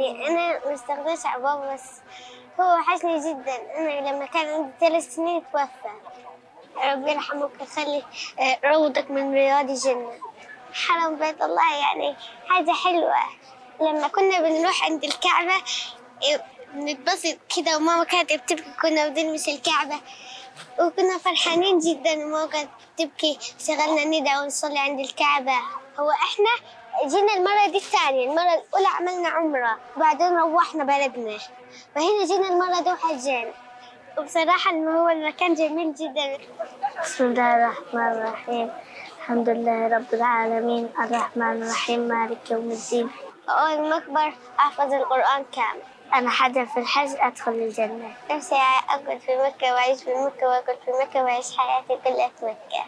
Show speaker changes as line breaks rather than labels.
يعني أنا ما استغنيتش عن بابا بس هو وحشني جدا. أنا لما كان عندي ثلاث سنين توفى. ربي يرحمه ويخلي آه، روضك من رياض الجنة. حرم بيت الله يعني حاجة حلوة. لما كنا بنروح عند الكعبة آه، نتبسط كده وماما كانت بتبكي كنا بنلمس الكعبة. وكنا فرحانين جدا وماما كانت تبكي شغلنا ندعي ونصلي عند الكعبة. هو إحنا جينا المرة دي الثانية المرة الأولى عملنا عمرة وبعدين روحنا بلدنا. فهنا جينا المرة دي وحجينا. وبصراحة هو المكان جميل جدا. بسم الله الرحمن الرحيم. الحمد لله رب العالمين. الرحمن الرحيم مالك يوم الدين. أول ما أكبر أحفظ القرآن كامل. أنا حدا في الحج أدخل الجنة. نفسي أقعد في مكة وأعيش في مكة وأكل في مكة وأعيش حياتي كلها في مكة.